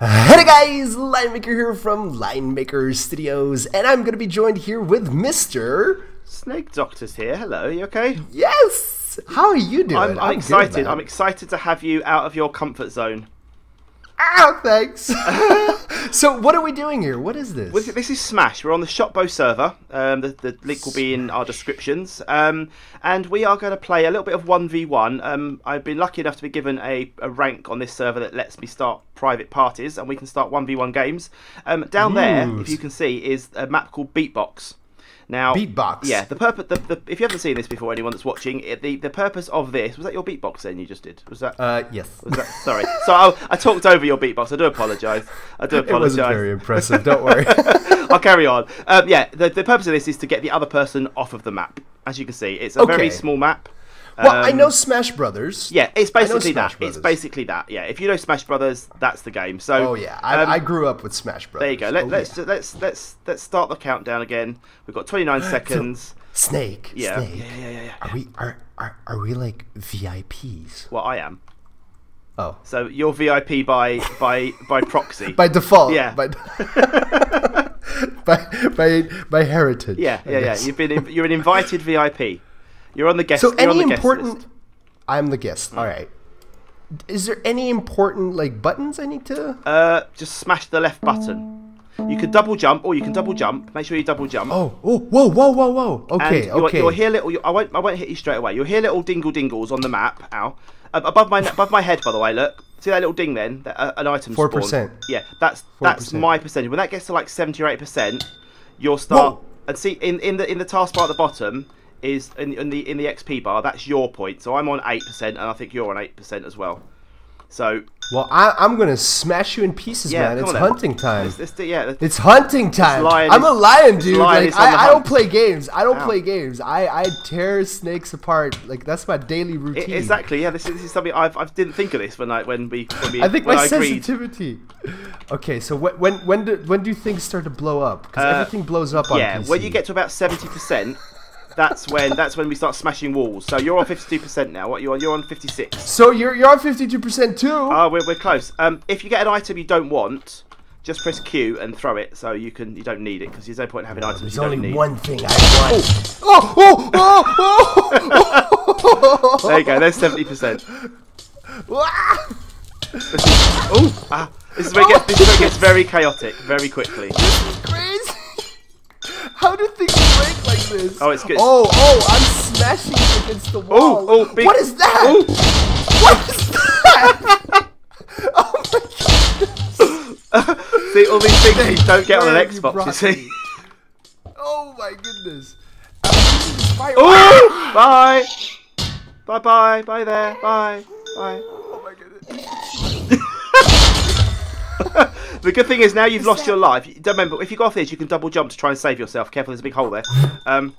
Hey guys, Lionmaker here from Lionmaker Studios, and I'm gonna be joined here with Mr. Snake Doctor's here. Hello, you okay? Yes! How are you doing? I'm, I'm, good, excited. man. I'm excited to have you out of your comfort zone. Ah, thanks. so, what are we doing here? What is this? Well, This is Smash. We're on the Shotbow server. Um, the, the link will be in our descriptions. Um, and we are going to play a little bit of 1v1. Um, I've been lucky enough to be given a, a rank on this server that lets me start private parties and we can start 1v1 games. Um, down there, if you can see, is a map called Beatbox. Now, Beatbox. Yeah, the purpose. The, the, if you haven't seen this before, anyone that's watching, it, the the purpose of this was that your beatbox. Then you just did. Was that? Uh, yes. was that sorry. So I, I talked over your beatbox. I do apologise. I do apologise. It wasn't apologise. very impressive, don't worry. I'll carry on. Um, yeah, the, the purpose of this is to get the other person off of the map. As you can see, it's a very small map. Well, I Um, know Smash Brothers. Yeah, it's basically that. Brothers. It's basically that. Yeah, if you know Smash Brothers, that's the game. So. Oh, yeah. I, um, I grew up with Smash Brothers. There you go. Let, Oh, let's, yeah. let's let's let's start the countdown again. We've got 29 seconds. Snake. Yeah. Snake. Yeah, yeah, yeah, yeah. Are we are, are are we like VIPs? Well, I am. Oh. So you're VIP by by by proxy. By default. Yeah. By, by, by, by heritage. yeah, yeah, yeah. You've been you're an invited VIP. You're on the guest. So you're on any important? list. I'm the guest. All right. Is there any important like buttons I need to? Uh, just smash the left button. You can double jump, or you can double jump. Make sure you double jump. Oh, oh, whoa, whoa, whoa, whoa. Okay, you'll, okay. You'll hear little. I won't. I won't hit you straight away. You'll hear little dingle dingles on the map. Ow. Above my above my head, by the way. Look. See that little ding then? That, uh, an item. 4%. Yeah. That's that's 4%. my percentage. When that gets to like seventy or eight percent, you'll start. Whoa. And see in in the in the taskbar at the bottom is in, in the in the XP bar. That's your point. So I'm on eight percent, and I think you're on eight percent as well. So well, I, I'm gonna smash you in pieces, yeah, man. It's hunting time. Let's, let's do, yeah. It's hunting time. I'm a lion, dude. lion Like is on the I, I don't play games. I don't Ow. play games. I, I tear snakes apart. Like that's my daily routine. exactly. Yeah. This is, this is something I've I didn't think of this when I when we when we I think when my I sensitivity. Okay, so when when when do when do things start to blow up? Because Uh, everything blows up on Yeah, PC. when you get to about seventy percent, that's when that's when we start smashing walls. So you're on fifty-two percent now. What you on? You're on fifty-six. So you're you're on fifty two percent too. Oh, we're, we're close. Um, if you get an item you don't want, just press Q and throw it. So you can you don't need it because there's no point in having items There's you don't only need. one thing I want. Oh oh oh oh! oh, There you go. There's seventy percent. Ah! Oh, ah, this is where it gets this is where it gets very chaotic very quickly. This is crazy. How do things break like this? Oh, it's good. Oh, oh, I'm smashing it against the wall. oh, big- What is that? Oh, What is that? oh my god. see all these things you don't get on an you Xbox. You brought see. Oh my goodness. I'm using this fire- Oh, bye. Bye bye. Bye there. Bye. Bye. Oh my goodness. The good thing is now you've lost your life. Remember, if you go off this, you can double jump to try and save yourself. Careful, there's a big hole there. Um.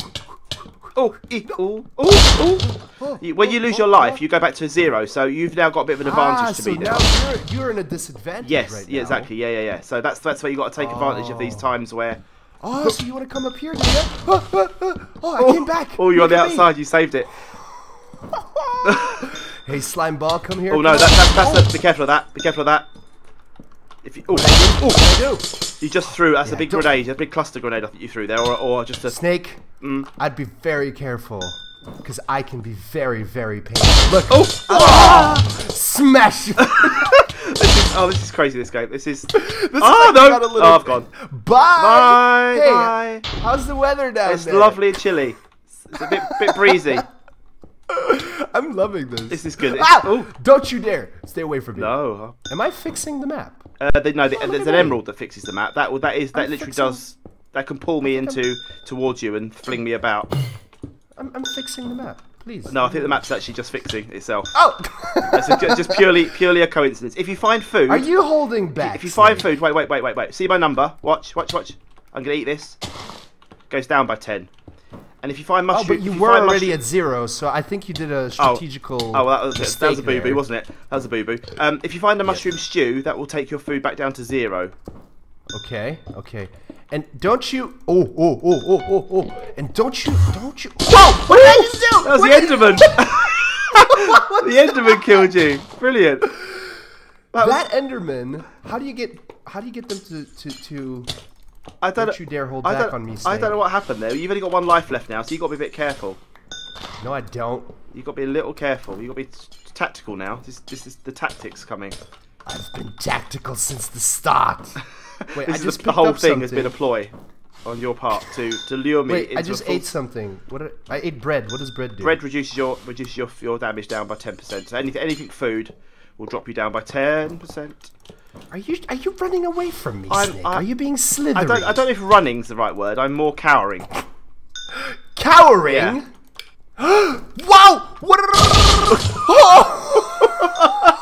Oh, e- oh, oh, oh. You- When you lose your life, you go back to zero. So you've now got a bit of an advantage Ah, to so me now now. you're, you're in a disadvantage Yes, right yeah, exactly. Yeah, yeah, yeah. So that's that's where you got to take advantage of these Oh. times where. Oh, so you want to come up here, do? Oh, oh, oh, oh, I came back. Oh, you're on the at me. outside. You saved it. Hey, slime ball, come here. Oh no, come that, that's that's Oh, the, be careful of that. Be careful of that. If you, oh, oh, I do. you just threw that's a big grenade, a big cluster grenade I think you threw there, or, or just a Snake, Mm. I'd be very careful. Because I can be very, very painful. Look. Oh! Ah! Smash! this is, oh, this is crazy. This game. This is. This oh is like no! got a little- Oh, I've gone. Bye! Bye. Hey, bye. how's the weather down It's there? It's lovely and chilly. It's a bit bit breezy. I'm loving this. This is good. Ah! oh. Don't you dare! Stay away from me. No. Am I fixing the map? Uh, they, no, the, look there's an me. emerald that fixes the map. That that is that I'm literally fixing- does that can pull me into towards you and fling me about. I'm, I'm fixing the map. Please. No, I think the map's actually just fixing itself. Oh! It's a- just purely purely a coincidence. If you find food, Are you holding back? if you find food, wait, wait, wait, wait, wait. See my number. Watch, watch, watch. I'm gonna eat this. Goes down by ten. And if you find Oh, mushroom, but you if were already at zero, so I think you did a strategical. Oh, well, that was, that was a boo boo, wasn't it? That was a boo boo. Um, if you find a mushroom stew, that will take your food back down to zero. Okay, okay. And don't you? Oh, oh, oh, oh, oh, oh! And don't you? Don't you? Whoa! What did I just do? That was What the did- Enderman. the Enderman killed you. Brilliant. That was- Enderman. How do you get? How do you get them to to to? I don't, Don't you dare hold I back on me, I don't know what happened there. You've only got one life left now, so you've got to be a bit careful. No, I don't. You've got to be a little careful. You've got to be t- tactical now. This, this is the tactics coming. I've been tactical since the start. Wait, This I just the, the whole thing has been a ploy on your part to, to lure me Wait, I just ate something. What? Did, I ate bread. What does bread do? Bread reduces your reduces your, your damage down by ten percent. So anything anything food will drop you down by ten percent. Are you are you running away from me, I'm- Snake? I- are you being slithery? I don't I don't know if running's the right word. I'm more cowering. Cowering. Yeah. wow! What? oh!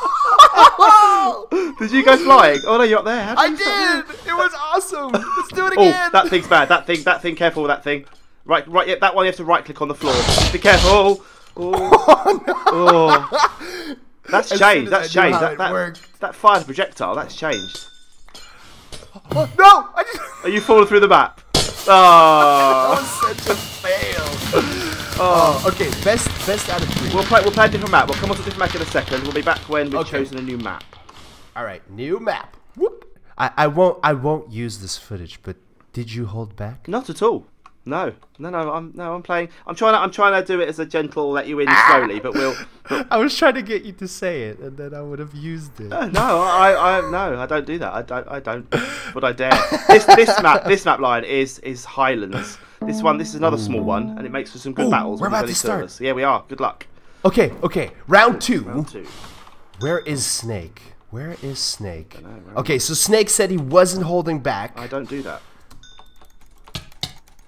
Did you go flying? Oh no, you're up there. I did. It was awesome. Let's do it again. Oh, again. that thing's bad. That thing. That thing. Careful with that thing. Right, right. Yeah, that one. You have to right click on the floor. Be careful. Oh, oh. That's As changed. That's changed. That that, that fired projectile. That's changed. Oh, no! I just. Are you falling through the map? That Oh. was ah. such a fail. Oh, ah. okay. Best, best out of three. We'll play. We'll play a different map. We'll come on to a different map in a second. We'll be back when we've Okay. chosen a new map. All right, new map. Whoop. I, I won't, I won't use this footage. But did you hold back? Not at all. No, no, no. I'm no. I'm playing. I'm trying. To, I'm trying to do it as a gentle, let you in slowly. But we'll. But, I was trying to get you to say it, and then I would have used it. No, I, I, no, I don't do that. I don't, I don't. Would I dare? This, this map, this map line is is Highlands. This one, this is another small one, and it makes for some good Ooh, battles. we're about to start. Yeah, we are. Good luck. Okay, okay. Round two. Round two. Where is Snake? Where is Snake? know, Okay, so Snake said he wasn't holding back. I don't do that.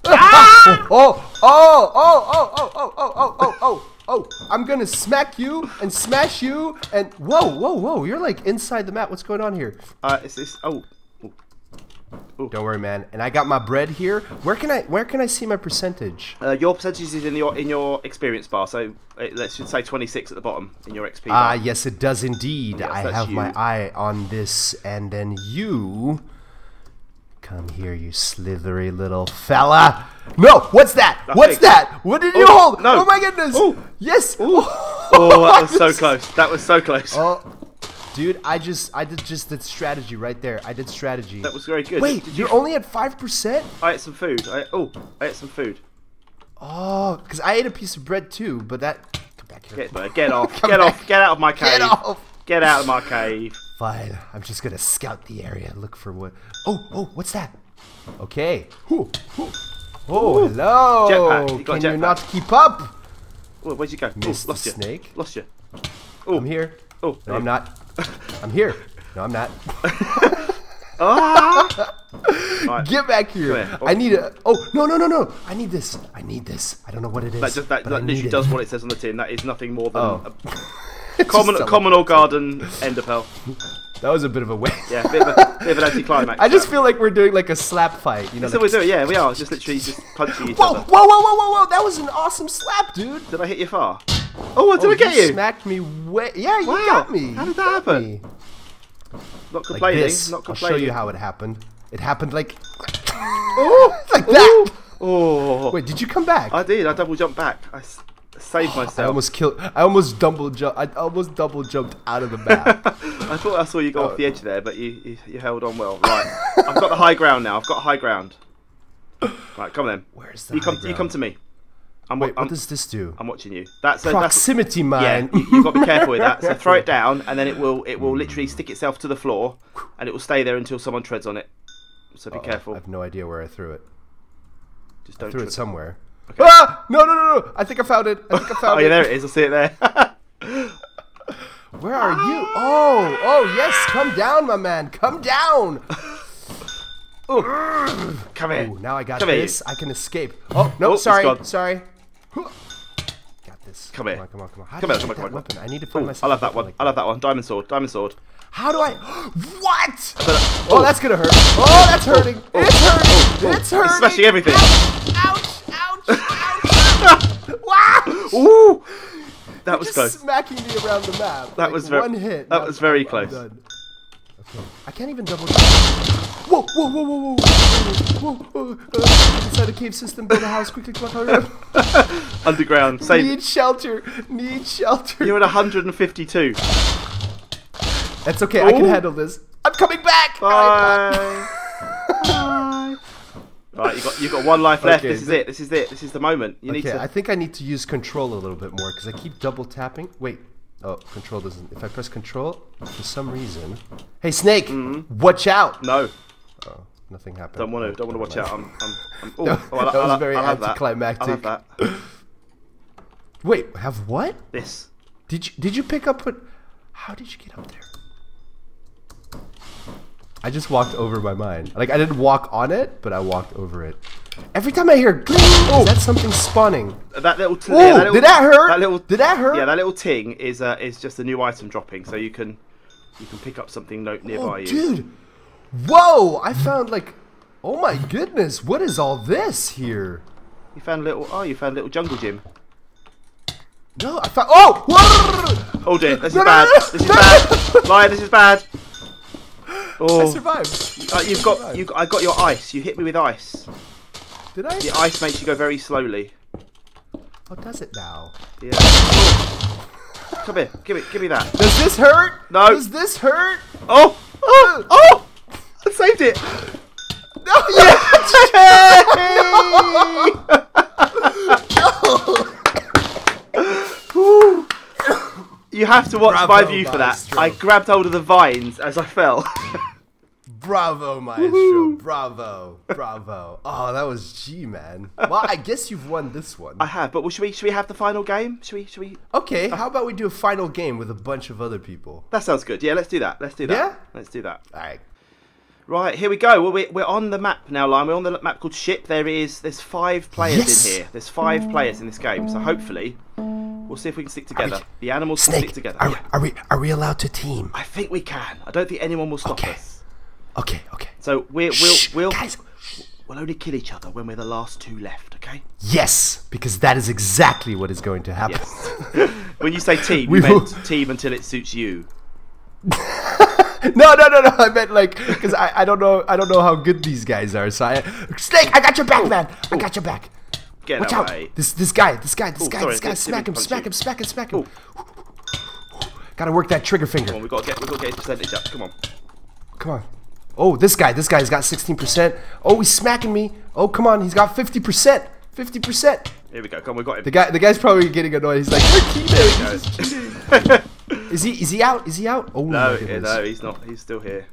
Oh, oh, oh, oh, oh, oh, oh, oh, oh, oh, oh, oh. I'm gonna smack you and smash you and whoa, whoa, whoa. You're like inside the map. What's going on here? Uh, it's this. Oh, Don't worry, man. And I got my bread here. Where can I where can I see my percentage? uh, your percentage is in your in your experience bar. So uh, let's just say 26 at the bottom in your XP Ah, bar. yes, it does indeed. Yes, I have my eye on this, and then you come here, you slithery little fella. No, what's that? what's that? What did you Oh, hold? no. Oh my goodness! Oh. Yes. Oh, that was so close. That was so close. Oh, dude, I just I did just did strategy right there. I did strategy. That was very good. Wait, Did you? you're only at five percent? I ate some food. I, oh, I ate some food. Oh, because I ate a piece of bread too, but that. Come back here. Get, get off. Get back. off. Get out of my cave. Get off. Get out of my cave. Fine. I'm just gonna scout the area, look for what. Oh, oh, what's that? Okay. Ooh, ooh. Oh, hello. Jetpack. You Can you not keep up? Oh, where'd you go? Oh, Missed the lost you. snake. Lost you. Oh, I'm here. Oh, No, I'm not. I'm here. No, I'm not. Ah. Right. Get back here. Here. I oh. need a. Oh no no no no! I need this. I need this. I don't know what it is. That just that, that literally does what it says on the tin. That is nothing more than Oh. a common just a- common or garden enderpearl. That was a bit of a waste. Yeah, bit of, a, bit of an anticlimax. I just feel like we're doing like a slap fight. You know. So like- we're doing. Yeah, we are just literally just punching each Whoa, other. whoa, whoa, whoa, whoa, whoa! That was an awesome slap, dude. Did I hit you far? Oh, did Oh, I get you? Smacked me way. Yeah, you Wow, got me. how did that happen? me. Not Like complaining. this. Not I'll complaining. show you how it happened. It happened like Oh, like that. oh! Wait, did you come back? I did. I double jumped back. I s- myself. I almost killed. I almost double jump. I almost double jumped out of the map. I thought I saw you go Oh. off the uh, edge there, but you, you you held on well. Right, I've got the high ground now. I've got high ground. Right, come on then. Where's the You come. You come to me. I'm, wa- Wait, I'm, what does this do? I'm watching you. That's a, that's Proximity yeah. You, you've got to be careful with that. So throw it down, and then it will it will literally stick itself to the floor, and it will stay there until someone treads on it. So be Uh-oh, careful. I have no idea where I threw it. Just don't threw it somewhere. Okay. Ah! No, no, no, no! I think I found it. I think I found Oh it. yeah, there it is. I see it there. Where are you? Oh, oh yes! Come down, my man. Come down. Come here. Ooh, now I got Come here, this. I can escape. Oh no! Oh, sorry, sorry. Got this. Come here. Come on, come on, come on. How Come here, come on, come on, weapon? I need to find Ooh, myself. I love that one. like I love that one. Diamond sword. Diamond sword. How do I? What? Oh. Oh, that's gonna hurt. Oh, that's hurting. oh, it's hurting. oh, oh. It's hurting. It's smashing everything. Ouch! Ouch! Ooh, that was Just close. smacking me around the map. That like was ver- one hit. that was very close. Okay. I can't even double. Whoa! Whoa! Whoa! Whoa! Whoa! Whoa! Whoa! Uh, inside a cave system, build a house quickly. Come on. Underground. Save. Need shelter. Need shelter. You're at 152. That's okay. I can handle this. I'm coming back. Bye. Right, you got you got one life left. Okay, This is it. This is it. This is the moment. You need Okay, to. I think I need to use control a little bit more because I keep double tapping. Wait. Oh, control doesn't. If I press control, for some reason. Hey, Snake! Mm-hmm. Watch out! no, Oh, nothing happened. don't want to. Don't want to watch out. I'm. I'm. I'm oh, No, oh, oh I'll, that I'll, was very I'll have that. anticlimactic. I'll have that. Wait, have what? This. Did you did you pick up what? How did you get up there? I just walked over my mine. Like I didn't walk on it, but I walked over it. Every time I hear gling, is that something spawning? That little. Yeah, that little, did that hurt? That little. Did that hurt? Yeah, that little ting is uh, is just a new item dropping, so you can you can pick up something no- nearby Oh, you. dude! Whoa! I found like, oh my goodness! What is all this here? You found a little. Oh, you found a little jungle gym. No, I found. Oh! Oh dear, this is bad. This is bad. Lion, this is bad. I Oh, survived. uh, you've got you. I got your ice. You hit me with ice. Did I? The ice makes you go very slowly. How does it now? Yeah. Come here. Give it. Give me that. Does this hurt? No. Does this hurt? Oh! Oh! Oh! I saved it. Woo. You have to watch my view for that. Maestro. I grabbed hold of the vines as I fell. Bravo, Maestro. Bravo. Bravo. Oh, that was G, man. Well, I guess you've won this one. I have, but well, should we should we have the final game? Should we should we? Okay, how about we do a final game with a bunch of other people? That sounds good. Yeah, let's do that. Let's do that. Yeah? Let's do that. All right. Right, here we go. Well, we're, we're on the map now, Lime. We're on the map called Ship. There is there's five players Yes. in here. There's five players in this game. So hopefully, we'll see if we can stick together. The animals can stick together. are, Yeah. are we are we allowed to team? I think we can. I don't think anyone will stop Okay. us. Okay, okay. So we're, we'll we'll guys. we'll only kill each other when we're the last two left. Okay? Yes, because that is exactly what is going to happen. Yes. when you say team, We you will- meant team until it suits you. no, no, no, no. I meant like because I, I don't know I don't know how good these guys are. So I Snake, I got your back, man. I got your back. Get Watch out. out! This this guy, this guy, this Oh, guy, sorry, this guy. Smack him, smack him, smack him, smack him. Oh. Gotta work that trigger finger. Come on, we got to get we got to get his percentage up. Come on. Come on. Oh, this guy, this guy's got 16%. Oh, he's smacking me. Oh, come on, he's got 50%. 50%. Here we go. Come on, we got him. The guy, the guy's probably getting annoyed. He's like, There we go. Is he? Is he out? Is he out? Oh no, no, he's not. He's still here.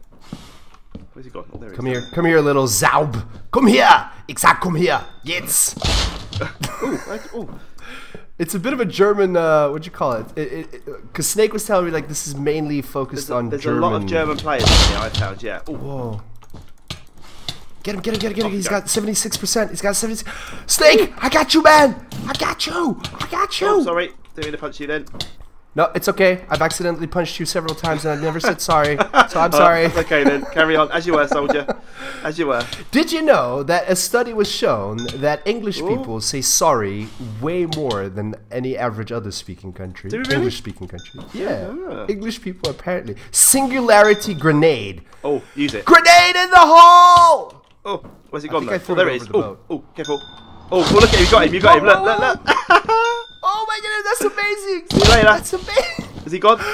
Where's he gone? Oh, there he Come is. here, come here, little Zaub. Come here. Sag, come here. Ooh, I- ooh. It's a bit of a German. Uh, what'd you call it? It, it, Cause Snake was telling me like this is mainly focused There's, on there's German. a lot of German players in here. I found. Yeah. Ooh. Whoa. Get him, get him, get him, get him. Oh, He's got 76%. He's got 76. Snake, I got you, man. I got you. I got you. Oh, sorry. Didn't mean to punch you then. No, it's okay. I've accidentally punched you several times and I've never said sorry. So I'm Oh, sorry. that's okay then. Carry on. As you were, soldier. As you were. Did you know that a study was shown that English Ooh. people say sorry way more than any average other speaking country? Really? English speaking country. Yeah. Ah. English people apparently. Singularity grenade. Oh, use it. Grenade in the hole! Oh, where's he gone think? I threw Oh, there it it is. the Oh, oh, careful. Oh, oh, look at him. You got him. You got him. Look, look, look. Oh my goodness, that's amazing! See you later. That's amazing! He gone?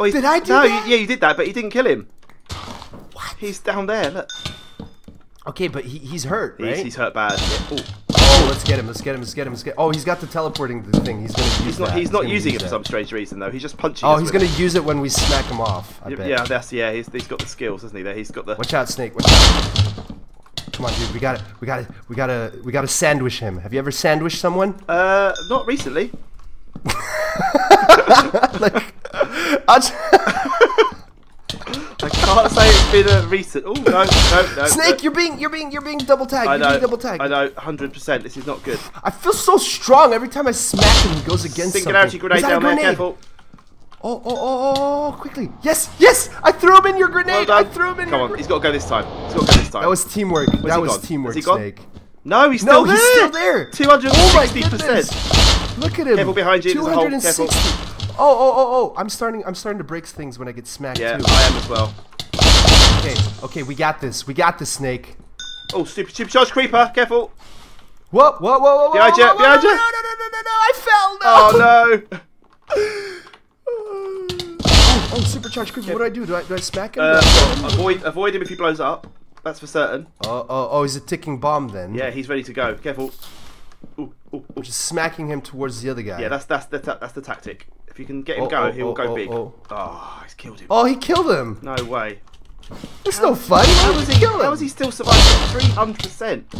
Oh, he's- Did I do no, that? You, yeah, you did that, but you didn't kill him. What? He's down there. Look. Okay, but he, he's hurt, right? he's hurt bad. Yeah. Oh, let's get him, let's get him, let's get him, let's get Oh, he's got the teleporting thing. He's gonna use he's not. that. He's not gonna using use it for some strange reason though. He's just punching. Oh, he's gonna it. use it when we smack him off. I bet. Yeah, that's yeah. He's, he's got the skills, isn't he? There, he's got the. Watch out, Snake. Watch out. Come on, dude. We gotta, we gotta, we gotta, we gotta sandwich him. Have you ever sandwiched someone? Uh, not recently. like, I'll j- I can't say it's been a recent. Oh no, no, no. Snake, no. you're being, you're being, you're being double tagged. I You're being know. double tagged. I know. Hundred percent. This is not good. I feel so strong every time I smack him. He goes against Singularity something. grenade down there. grenade? Careful. Oh, oh, oh, oh, quickly. Yes, yes. I threw him in your grenade. done. I threw him in Come your. on, he's got to go this time. He's got to go this time. That was teamwork. that was gone? teamwork, Has he gone? Snake. no, he's No, still he's there. still there. Two hundred Oh my sixty goodness. percent. Look at him. Careful behind you, there's a hole, 260. Oh, oh, oh, oh! I'm starting. I'm starting to break things when I get smacked Yeah, too. I am as well. Okay, okay, we got this. We got this, Snake. Oh, super supercharged creeper. Careful. Whoa, whoa, whoa, whoa, whoa! Behind whoa, you, whoa, behind you. No, no, no, no, no, no! I fell. No. Oh no. Oh, supercharged quick. What do I do? Do I, do I smack him? Uh, avoid avoid him if he blows up. That's for certain. oh, oh, oh, he's a ticking bomb then. Yeah, he's ready to go. Careful. Ooh, ooh, is smacking him towards the other guy. Yeah, that's that's the ta- that's the tactic. If you can get him Oh, going, oh, he will oh, go big. oh. Oh, he's killed him. Oh, he killed him. No way. It's no fun. How was he? How was he still surviving? Three hundred percent.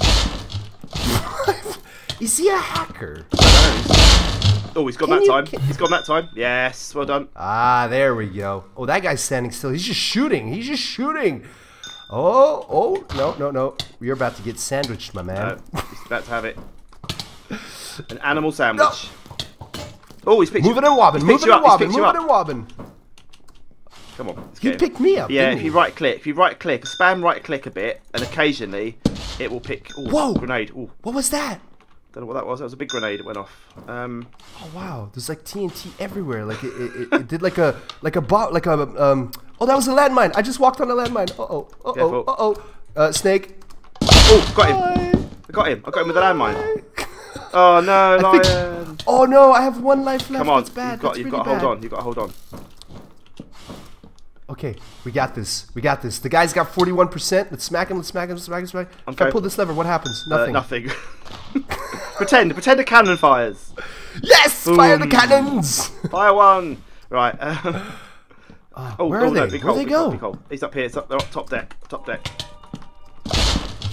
Is he a hacker? Oh, he's gone Can that you- time. can- He's gone that time. Yes, well done. Ah, there we go. Oh, that guy's standing still. He's just shooting. He's just shooting. Oh, oh, no, no, no. You're about to get sandwiched, my man. No, he's about to have it. An animal sandwich. Oh, he's picked Moving and wobbing, moving and wobbing, moving and wobbing. Come on. He picked me up. Yeah, if you right click, if you right click, spam right click a bit, and occasionally it will pick. Ooh, Whoa! Grenade. Ooh, What was that? don't know what that was. That was a big grenade that went off. Um, Oh wow, there's like TNT everywhere. Like it, it, it, it did like a like a bot like a um. Oh, that was a landmine. I just walked on a landmine. Uh oh. Uh oh. Uh oh. Uh, snake. oh, got him. Bye. I got him. I got him with a landmine. Oh no, I think- lion. Oh no, I have one life left. Come on, That's bad. you've got, That's you've really got to hold on. You've got to hold on. Okay, we got this. We got this. The guy's got 41%. Let's smack him. Let's smack him. Let's smack him. Smack him. If I Okay. pull this lever, what happens? Uh, Nothing. nothing. pretend, pretend a cannon fires. Yes! Fire the cannons! Fire one. Right. Um, oh, where oh, are no, they? Where hole, they go? hole. He's up here. It's up, they're up top deck. Top deck.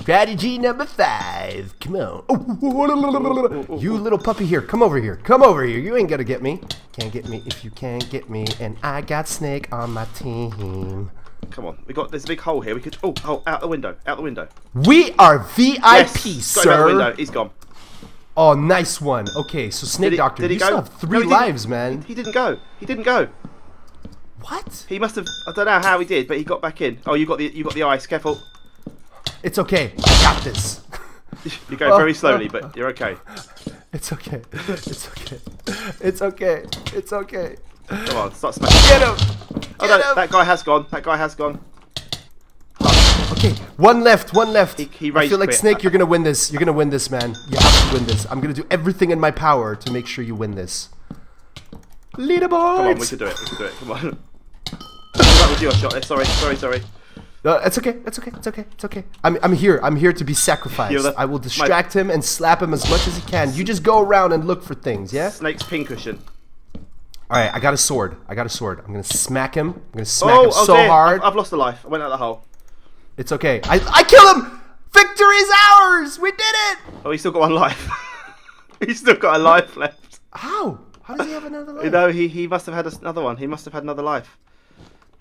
Strategy number five. Come on. You little puppy here. Come over here. Come over here. You ain't gonna get me. Can't get me if you can't get me. And I got Snake on my team. Come on. We got there's a big hole here. We could. Oh, oh, out the window. Out the window. We are VIP, yes. Got out the window. He's gone. Oh, nice one. Okay, so Snake Did he, Doctor, he you go? still have three didn't. lives, man. He didn't go. He didn't go. What? He must have. I don't know how he did, but he got back in. Oh, you got the you got the ice. Careful. It's okay. I got this. You're going very oh. slowly, oh, but you're okay. It's okay. It's okay. It's okay. It's okay. Come on, start smashing. Get him! Oh Get no, him! that guy has gone. That guy has gone. Okay, one left, one left. He- he I feel like quit. Snake, you're gonna win this. You're gonna win this, man. You have to win this. I'm gonna do everything in my power to make sure you win this. Leaderboard! Come on, we can do it. We can do it. Come on. that was your shot. there. Sorry, sorry, sorry. No, it's okay. It's okay. It's okay. It's okay. I'm, I'm here. I'm here to be sacrificed. You're I will distract him and slap him as much as he can. You just go around and look for things, yeah? Snake's pincushion. All right, I got a sword. I got a sword. I'm gonna smack him. I'm gonna smack Oh, him oh so dear. hard. I've, I've lost a life. I went out the hole. It's okay. I, I kill him! Victory is ours! We did it! Oh, he's still got one life. he's still got a life left. How? How does he have another life? You know, he, he must have had another one. He must have had another life.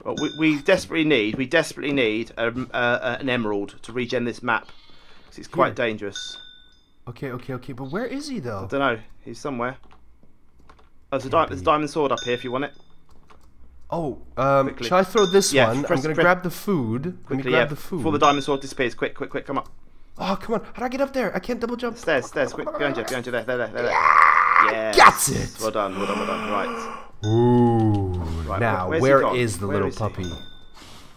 Well, we, we desperately need, we desperately need um, uh, an emerald to regen this map because it's quite Here. dangerous. Okay, okay, okay. But where is he though? I don't know. He's somewhere. Oh, there's a, di- there's a diamond sword up here if you want it. Oh, um, Quickly. shall I throw this Yeah, one? press- I'm gonna press- grab the food. Let me Quickly, grab yeah. the food. Before the diamond sword disappears. Quick, quick, quick. Come up. oh, come on. How do I get up there? I can't double jump. Stairs, stairs. Quick, behind you, behind you. There, there, there, there. there. Yes. Got it! Well done, well done, well done. Right. Ooh. Right, now, where gone? is the Where little is he? puppy?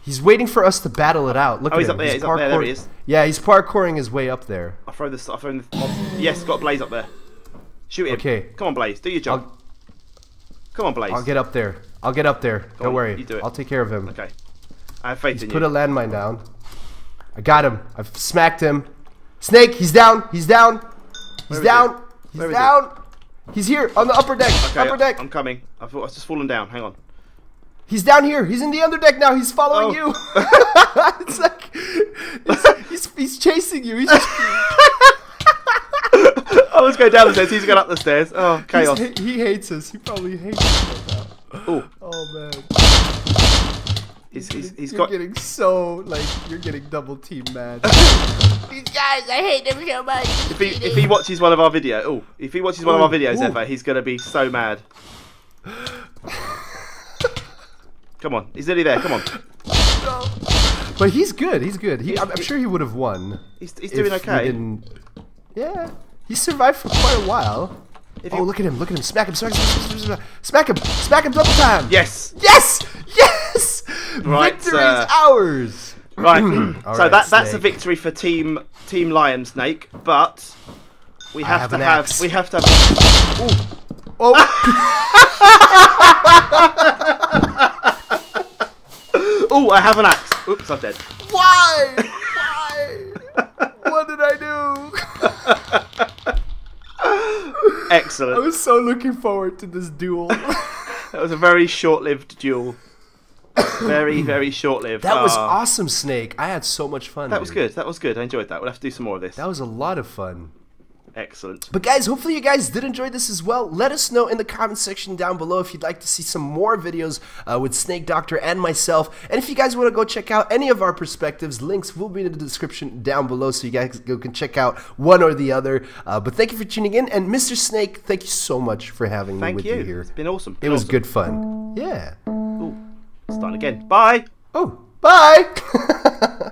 He's waiting for us to battle it out. Look Oh, at he's him. up there, he's up there, there he is. Yeah, he's parkouring his way up there. I'll throw this. I'll throw the. Oh, yes, got Blaze up there. Shoot him. Okay. Come on, Blaze. Do your job. I'll, Come on, Blaze. I'll get up there. I'll get up there. Don't on, worry. you do it. I'll take care of him. Okay. I have faith He's in put you. a landmine down. I got him. I've smacked him. Snake, he's down. He's down. He's down. He's Where he? down. He's here on the upper deck. okay, upper deck. I'm coming. I thought I was just fallen down. Hang on. He's down here. He's in the underdeck now. He's following Oh. you. it's like he's, he's, he's chasing you. He's, just. Oh, I was going down the stairs. He's going up the stairs. Oh, chaos. he's- he hates us. He probably hates us right. Oh, Oh man. he's, he's, he's you're got. getting so like you're getting double team mad. These guys, I hate them so much. If he, if he watches one of our videos, oh, if he watches one of our videos ooh. ever, he's gonna be so mad. Come on, he's nearly there. Come on, but he's good. He's good. He, I'm, I'm sure he would have won. he's, he's doing okay. didn't- Yeah, he survived for quite a while. If oh, you- look at him! Look at him! Smack him! Smack him! Smack him! Smack him! Smack him! Double time! Yes, Yes! Yes! Right, Victory uh, is ours. right. So right, that that's a victory for Team Team Lion Snake, but we have, have to have axe. we have to. Have, Oh! Oh, I have an axe. Oops, I'm dead. Why? Why? what did I do? Excellent. I was so looking forward to this duel. That was a very short-lived duel. Very, very short-lived. That was Ah, awesome, Snake. I had so much fun. That was good. That was good. I enjoyed that. We'll have to do some more of this. That was a lot of fun. Excellent. But guys, hopefully you guys did enjoy this as well. Let us know in the comment section down below if you'd like to see some more videos uh, with Snake Doctor and myself. And if you guys want to go check out any of our perspectives, links will be in the description down below so you guys go can check out one or the other. Uh, but thank you for tuning in. And Mr. Snake, thank you so much for having me with you. you here. It's been awesome. It was awesome. good fun. Yeah. Ooh, starting again. Bye. Oh, bye.